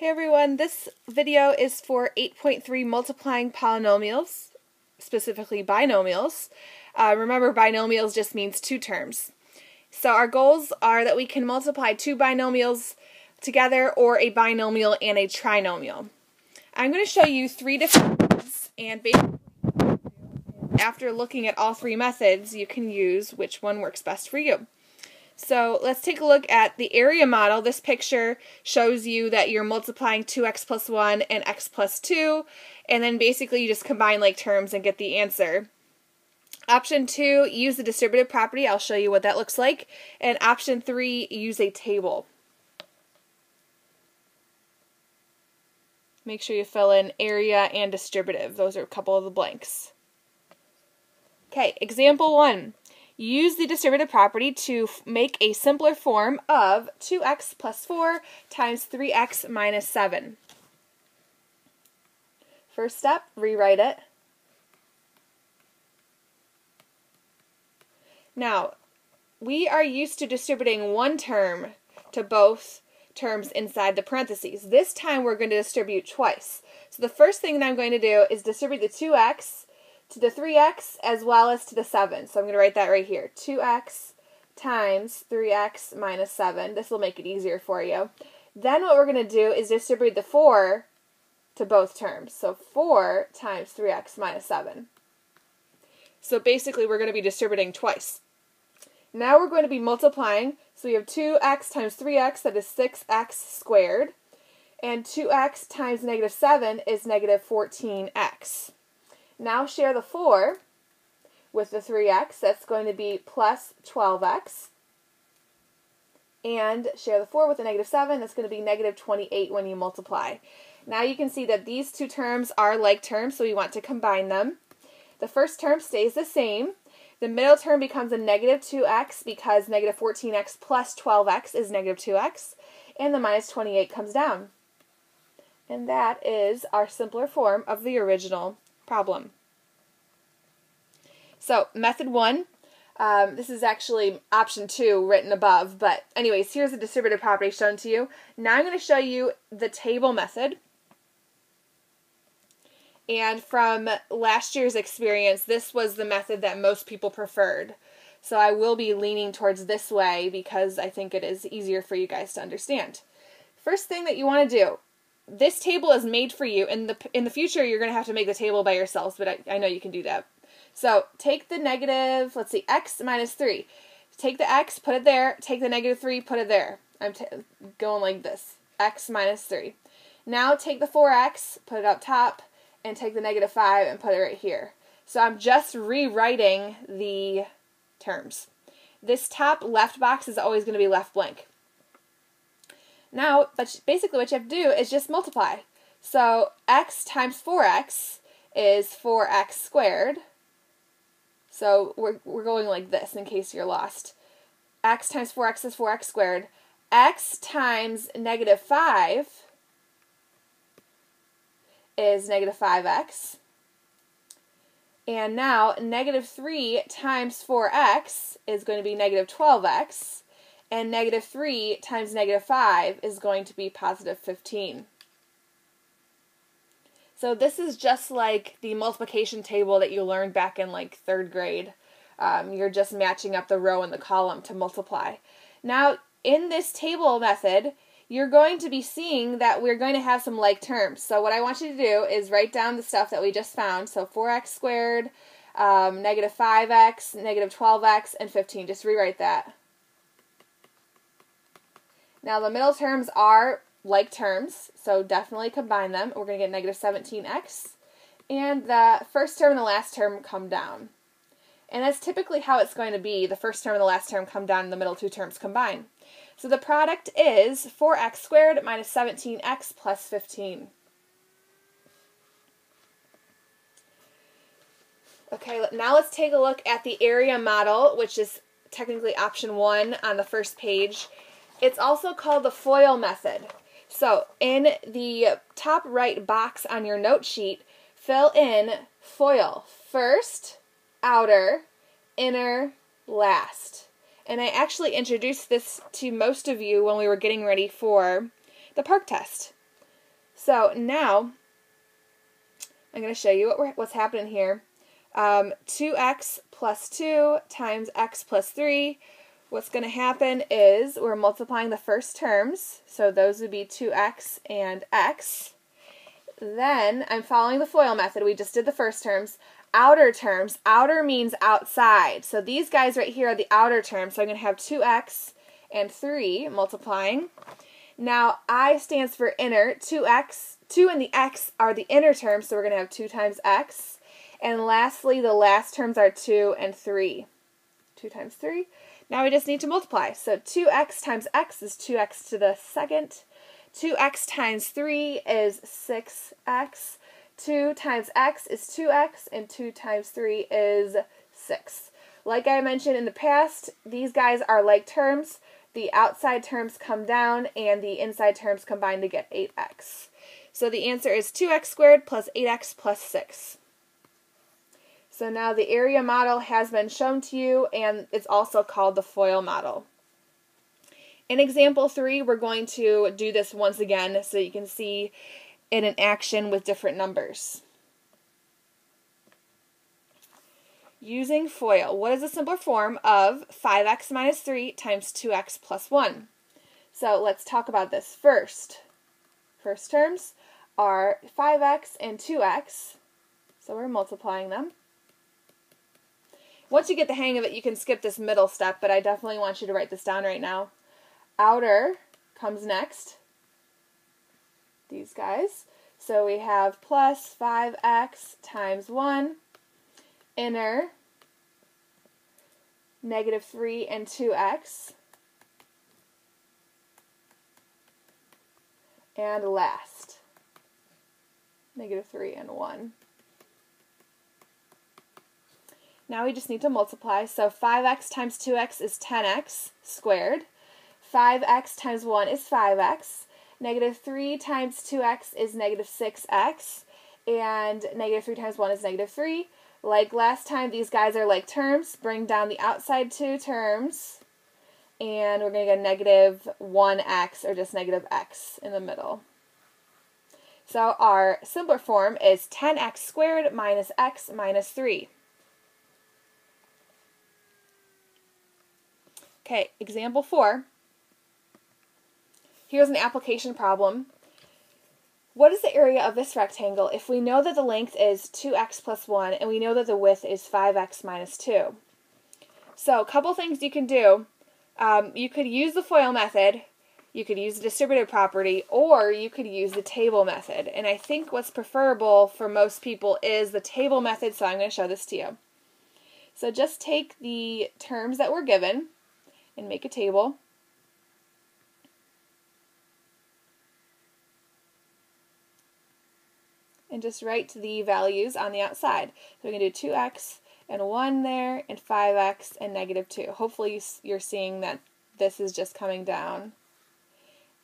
Hey everyone, this video is for 8.3 multiplying polynomials, specifically binomials. Uh, remember, binomials just means two terms. So our goals are that we can multiply two binomials together or a binomial and a trinomial. I'm going to show you three different methods and after looking at all three methods, you can use which one works best for you. So let's take a look at the area model. This picture shows you that you're multiplying 2x plus 1 and x plus 2, and then basically you just combine like terms and get the answer. Option 2, use the distributive property. I'll show you what that looks like. And option 3, use a table. Make sure you fill in area and distributive. Those are a couple of the blanks. Okay, example 1. Use the distributive property to make a simpler form of 2x plus 4 times 3x minus 7. First step, rewrite it. Now, we are used to distributing one term to both terms inside the parentheses. This time we're going to distribute twice. So the first thing that I'm going to do is distribute the 2x to the 3x as well as to the 7. So I'm going to write that right here. 2x times 3x minus 7. This will make it easier for you. Then what we're going to do is distribute the 4 to both terms. So 4 times 3x minus 7. So basically we're going to be distributing twice. Now we're going to be multiplying. So we have 2x times 3x, that is 6x squared. And 2x times negative 7 is negative 14x. Now share the 4 with the 3x. That's going to be plus 12x. And share the 4 with the negative 7. That's going to be negative 28 when you multiply. Now you can see that these two terms are like terms, so we want to combine them. The first term stays the same. The middle term becomes a negative 2x because negative 14x plus 12x is negative 2x. And the minus 28 comes down. And that is our simpler form of the original problem. So, method one, um, this is actually option two written above, but anyways, here's the distributive property shown to you. Now I'm going to show you the table method. And from last year's experience, this was the method that most people preferred. So I will be leaning towards this way because I think it is easier for you guys to understand. First thing that you want to do, this table is made for you. In the in the future, you're going to have to make the table by yourselves, but I, I know you can do that. So take the negative, let's see, x minus 3. Take the x, put it there. Take the negative 3, put it there. I'm going like this. x minus 3. Now take the 4x, put it up top, and take the negative 5 and put it right here. So I'm just rewriting the terms. This top left box is always going to be left blank. Now, but basically what you have to do is just multiply. So x times 4x is 4x squared. So we're, we're going like this in case you're lost. x times 4x is 4x squared. x times negative 5 is negative 5x. And now negative 3 times 4x is going to be negative 12x. And negative 3 times negative 5 is going to be positive 15. So this is just like the multiplication table that you learned back in like third grade. Um, you're just matching up the row and the column to multiply. Now, in this table method, you're going to be seeing that we're going to have some like terms. So what I want you to do is write down the stuff that we just found. So 4x squared, um, negative 5x, negative 12x, and 15. Just rewrite that. Now the middle terms are like terms, so definitely combine them. We're going to get negative 17x. And the first term and the last term come down. And that's typically how it's going to be. The first term and the last term come down and the middle two terms combine. So the product is 4x squared minus 17x plus 15. Okay, now let's take a look at the area model, which is technically option one on the first page. It's also called the FOIL method. So in the top right box on your note sheet, fill in FOIL, first, outer, inner, last. And I actually introduced this to most of you when we were getting ready for the PARCC test. So now I'm going to show you what what's happening here. Um, 2x plus 2 times x plus 3. What's going to happen is we're multiplying the first terms. So those would be 2x and x. Then I'm following the FOIL method. We just did the first terms. Outer terms. Outer means outside. So these guys right here are the outer terms. So I'm going to have 2x and 3 multiplying. Now, I stands for inner. 2x, 2 and the x are the inner terms, so we're going to have 2 times x. And lastly, the last terms are 2 and 3. 2 times 3. Now we just need to multiply. So 2x times x is 2x to the second. 2x times 3 is 6x. 2 times x is 2x, and 2 times 3 is 6. Like I mentioned in the past, these guys are like terms the outside terms come down and the inside terms combine to get 8x. So the answer is 2x squared plus 8x plus 6. So now the area model has been shown to you and it's also called the FOIL model. In example 3, we're going to do this once again so you can see it in action with different numbers. using FOIL. What is a simpler form of 5x minus 3 times 2x plus 1? So let's talk about this first. First terms are 5x and 2x, so we're multiplying them. Once you get the hang of it, you can skip this middle step, but I definitely want you to write this down right now. Outer comes next, these guys. So we have plus 5x times 1 inner negative 3 and 2x. And last, negative 3 and 1. Now we just need to multiply. So 5x times 2x is 10x squared. 5x times 1 is 5x. Negative 3 times 2x is negative 6x. And negative 3 times 1 is negative 3. Like last time, these guys are like terms. Bring down the outside two terms. And we're going to get negative 1x or just negative x in the middle. So our simpler form is 10x squared minus x minus 3. Okay, example 4. Here's an application problem. What is the area of this rectangle if we know that the length is 2x plus 1 and we know that the width is 5x minus 2? So a couple things you can do. Um, you could use the FOIL method, you could use the distributive property, or you could use the table method. And I think what's preferable for most people is the table method, so I'm going to show this to you. So just take the terms that were given and make a table. and just write the values on the outside. So we're going to do 2x and 1 there and 5x and negative 2. Hopefully you're seeing that this is just coming down.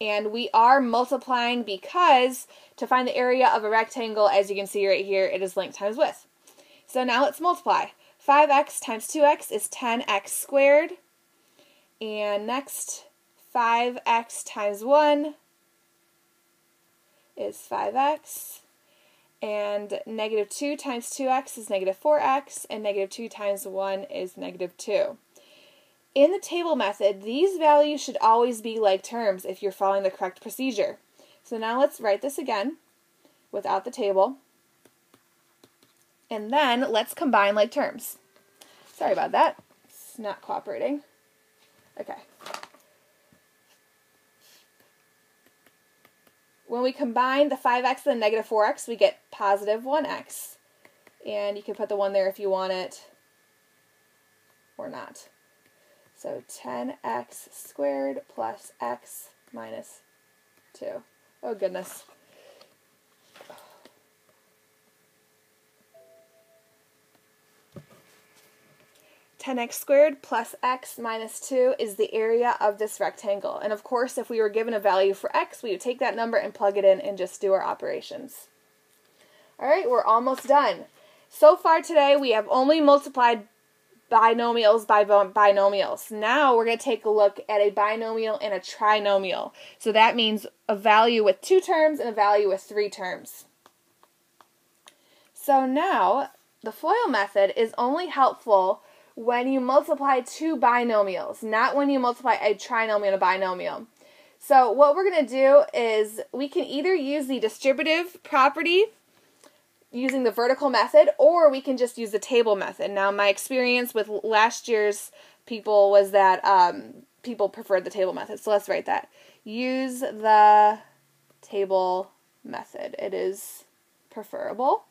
And we are multiplying because to find the area of a rectangle, as you can see right here, it is length times width. So now let's multiply. 5x times 2x is 10x squared. And next, 5x times 1 is 5x. And negative 2 times 2x is negative 4x, and negative 2 times 1 is negative 2. In the table method, these values should always be like terms if you're following the correct procedure. So now let's write this again without the table. And then let's combine like terms. Sorry about that. It's not cooperating. Okay. When we combine the 5x and the negative 4x, we get positive 1x. And you can put the 1 there if you want it or not. So 10x squared plus x minus 2. Oh, goodness. 10x squared plus x minus 2 is the area of this rectangle. And of course, if we were given a value for x, we would take that number and plug it in and just do our operations. All right, we're almost done. So far today, we have only multiplied binomials by binomials. Now we're going to take a look at a binomial and a trinomial. So that means a value with two terms and a value with three terms. So now the FOIL method is only helpful when you multiply two binomials, not when you multiply a trinomial a binomial. So what we're going to do is we can either use the distributive property using the vertical method, or we can just use the table method. Now, my experience with last year's people was that um, people preferred the table method. So let's write that. Use the table method. It is preferable.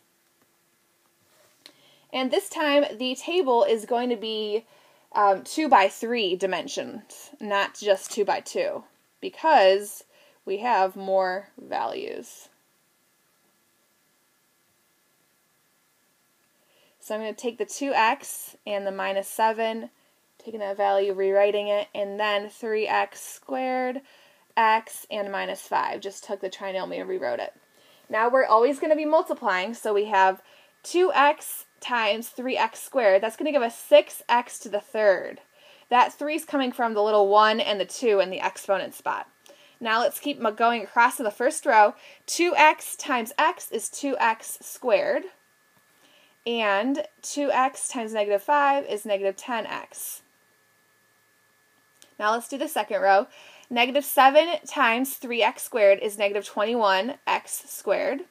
And this time, the table is going to be um, 2 by 3 dimensions, not just 2 by 2, because we have more values. So I'm going to take the 2x and the minus 7, taking that value, rewriting it, and then 3x squared, x, and minus 5. Just took the trinomial and rewrote it. Now we're always going to be multiplying, so we have 2x times 3x squared. That's going to give us 6x to the third. That 3 is coming from the little 1 and the 2 in the exponent spot. Now let's keep going across to the first row. 2x times x is 2x squared. And 2x times negative 5 is negative 10x. Now let's do the second row. Negative 7 times 3x squared is negative 21x squared.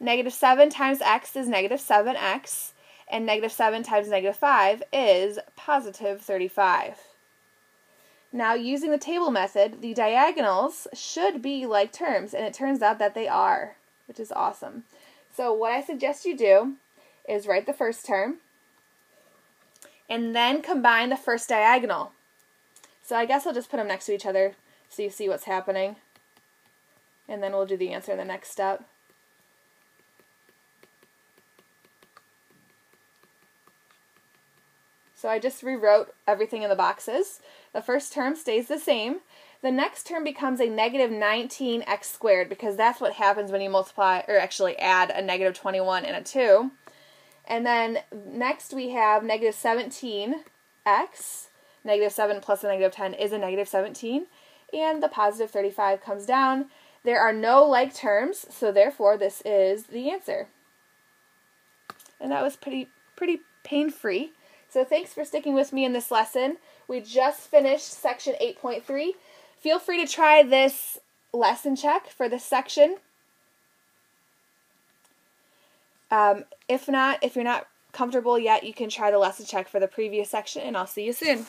Negative 7 times x is negative 7x. And negative 7 times negative 5 is positive 35. Now, using the table method, the diagonals should be like terms, and it turns out that they are, which is awesome. So what I suggest you do is write the first term and then combine the first diagonal. So I guess I'll just put them next to each other so you see what's happening. And then we'll do the answer in the next step. So I just rewrote everything in the boxes. The first term stays the same. The next term becomes a negative 19x squared because that's what happens when you multiply, or actually add a negative 21 and a 2. And then next we have negative 17x. Negative 7 plus a negative 10 is a negative 17. And the positive 35 comes down. There are no like terms, so therefore this is the answer. And that was pretty pretty pain-free. So thanks for sticking with me in this lesson. We just finished section 8.3. Feel free to try this lesson check for this section. Um, if not, if you're not comfortable yet, you can try the lesson check for the previous section, and I'll see you soon.